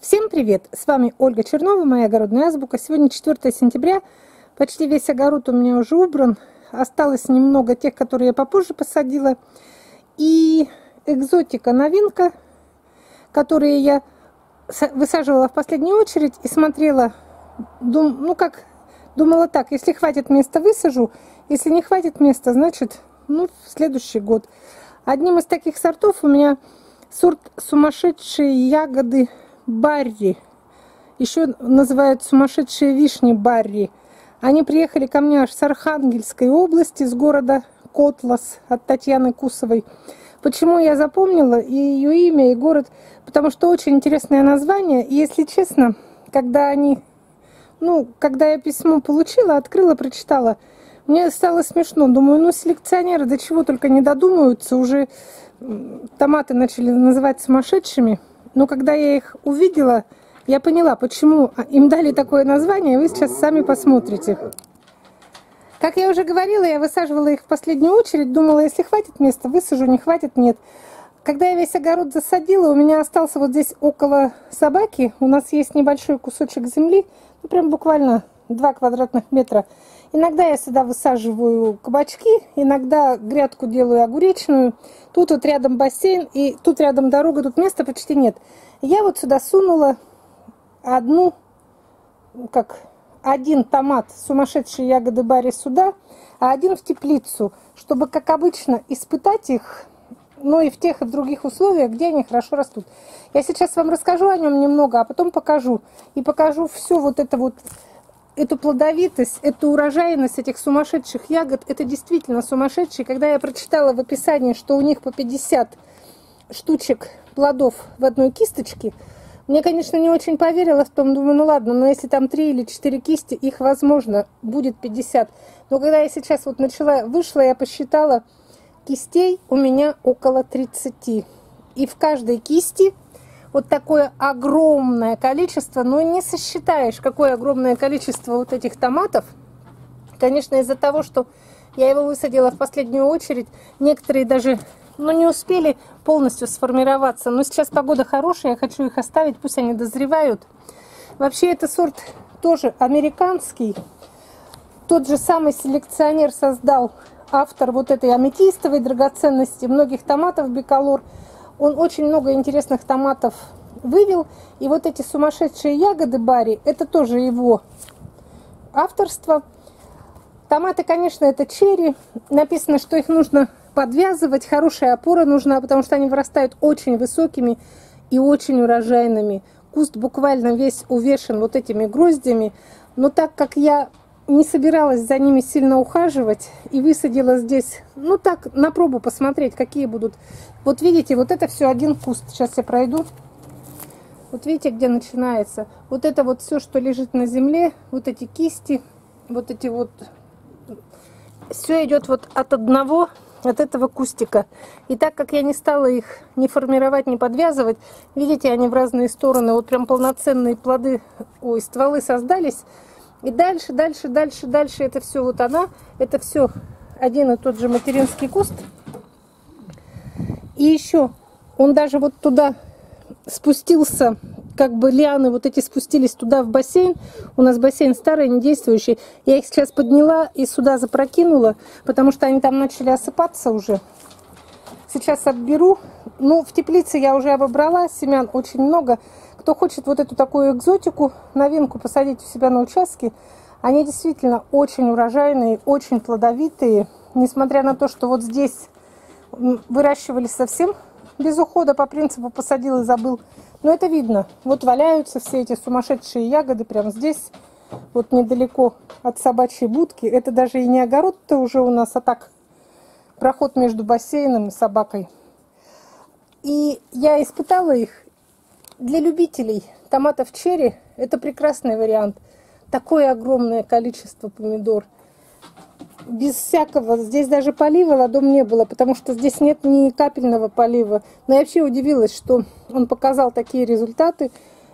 Всем привет! С вами Ольга Чернова, моя огородная азбука. Сегодня 4 сентября. Почти весь огород у меня уже убран. Осталось немного тех, которые я попозже посадила. И экзотика новинка, которые я высаживала в последнюю очередь и смотрела, дум, ну как, думала так, если хватит места, высажу. Если не хватит места, значит, ну, в следующий год. Одним из таких сортов у меня сорт сумасшедшие ягоды Барри. Еще называют сумасшедшие вишни Барри. Они приехали ко мне аж с Архангельской области, с города Котлас от Татьяны Кусовой. Почему я запомнила и ее имя, и город? Потому что очень интересное название. И если честно, когда они... Ну, когда я письмо получила, открыла, прочитала, мне стало смешно. Думаю, ну, селекционеры до чего только не додумаются. Уже томаты начали называть сумасшедшими. Но когда я их увидела, я поняла, почему им дали такое название. Вы сейчас сами посмотрите. Как я уже говорила, я высаживала их в последнюю очередь. Думала, если хватит места, высажу, не хватит, нет. Когда я весь огород засадила, у меня остался вот здесь около собаки. У нас есть небольшой кусочек земли, ну прям буквально 2 квадратных метра. Иногда я сюда высаживаю кабачки, иногда грядку делаю огуречную. Тут вот рядом бассейн, и тут рядом дорога, тут места почти нет. Я вот сюда сунула одну, как один томат сумасшедшие ягоды Барри сюда, а один в теплицу, чтобы, как обычно, испытать их, ну и в тех и в других условиях, где они хорошо растут. Я сейчас вам расскажу о нем немного, а потом покажу. И покажу все вот это вот, эту плодовитость, эту урожайность этих сумасшедших ягод. Это действительно сумасшедшие. Когда я прочитала в описании, что у них по 50 штучек плодов в одной кисточке, мне, конечно, не очень поверила в том, думаю, ну ладно, но если там 3 или 4 кисти, их, возможно, будет 50. Но когда я сейчас вот начала, вышла, я посчитала, кистей у меня около 30. И в каждой кисти вот такое огромное количество, но не сосчитаешь, какое огромное количество вот этих томатов. Конечно, из-за того, что я его высадила в последнюю очередь, некоторые даже но не успели полностью сформироваться. Но сейчас погода хорошая, я хочу их оставить, пусть они дозревают. Вообще это сорт тоже американский. Тот же самый селекционер создал автор вот этой аметистовой драгоценности, многих томатов биколор. Он очень много интересных томатов вывел. И вот эти сумасшедшие ягоды Барри, это тоже его авторство. Томаты, конечно, это черри. Написано, что их нужно подвязывать. Хорошая опора нужна, потому что они вырастают очень высокими и очень урожайными. Куст буквально весь увешан вот этими гроздями. Но так как я не собиралась за ними сильно ухаживать и высадила здесь, ну так, на пробу посмотреть, какие будут. Вот видите, вот это все один куст. Сейчас я пройду. Вот видите, где начинается. Вот это вот все, что лежит на земле, вот эти кисти, вот эти вот... Все идет вот от одного от этого кустика. И так как я не стала их не формировать, не подвязывать, видите, они в разные стороны, вот прям полноценные плоды, ой, стволы создались. И дальше, дальше, дальше, дальше это все вот она, это все один и тот же материнский куст. И еще он даже вот туда спустился как бы лианы вот эти спустились туда в бассейн. У нас бассейн старый, не действующий. Я их сейчас подняла и сюда запрокинула, потому что они там начали осыпаться уже. Сейчас обберу. Ну, в теплице я уже обобрала, семян очень много. Кто хочет вот эту такую экзотику, новинку посадить у себя на участке, они действительно очень урожайные, очень плодовитые. Несмотря на то, что вот здесь выращивали совсем без ухода по принципу посадил и забыл. Но это видно. Вот валяются все эти сумасшедшие ягоды прямо здесь, вот недалеко от собачьей будки. Это даже и не огород-то уже у нас, а так проход между бассейном и собакой. И я испытала их для любителей томатов черри. Это прекрасный вариант. Такое огромное количество помидор – без всякого. Здесь даже полива ладом не было, потому что здесь нет ни капельного полива. Но я вообще удивилась, что он показал такие результаты.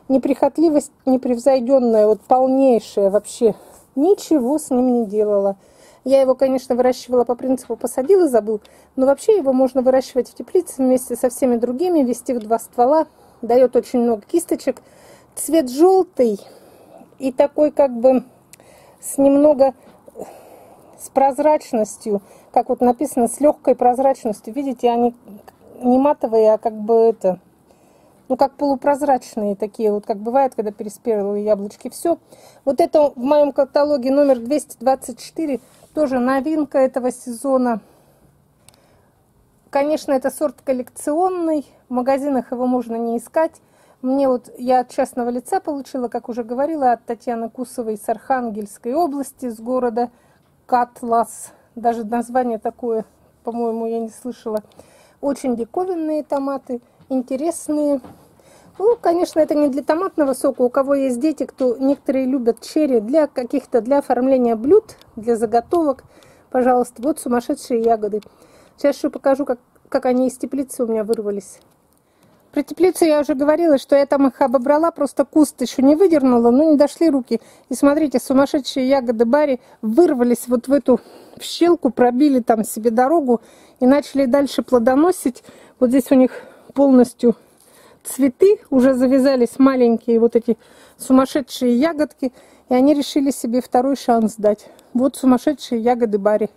Неприхотливость непревзойденная, вот полнейшая вообще. Ничего с ним не делала. Я его, конечно, выращивала по принципу посадил и забыл. Но вообще его можно выращивать в теплице вместе со всеми другими, вести в два ствола. Дает очень много кисточек. цвет желтый и такой как бы с немного с прозрачностью, как вот написано, с легкой прозрачностью. Видите, они не матовые, а как бы это, ну как полупрозрачные такие, вот как бывает, когда переспелые яблочки. Все. Вот это в моем каталоге номер 224, тоже новинка этого сезона. Конечно, это сорт коллекционный, в магазинах его можно не искать. Мне вот, я от частного лица получила, как уже говорила, от Татьяны Кусовой с Архангельской области, с города Катлас. Даже название такое, по-моему, я не слышала. Очень диковинные томаты, интересные. Ну, конечно, это не для томатного сока. У кого есть дети, кто некоторые любят черри для каких-то, для оформления блюд, для заготовок. Пожалуйста, вот сумасшедшие ягоды. Сейчас еще покажу, как, как они из теплицы у меня вырвались. Про теплицу я уже говорила, что я там их обобрала, просто куст еще не выдернула, но не дошли руки. И смотрите, сумасшедшие ягоды Барри вырвались вот в эту в щелку, пробили там себе дорогу и начали дальше плодоносить. Вот здесь у них полностью цветы, уже завязались маленькие вот эти сумасшедшие ягодки, и они решили себе второй шанс дать. Вот сумасшедшие ягоды Барри.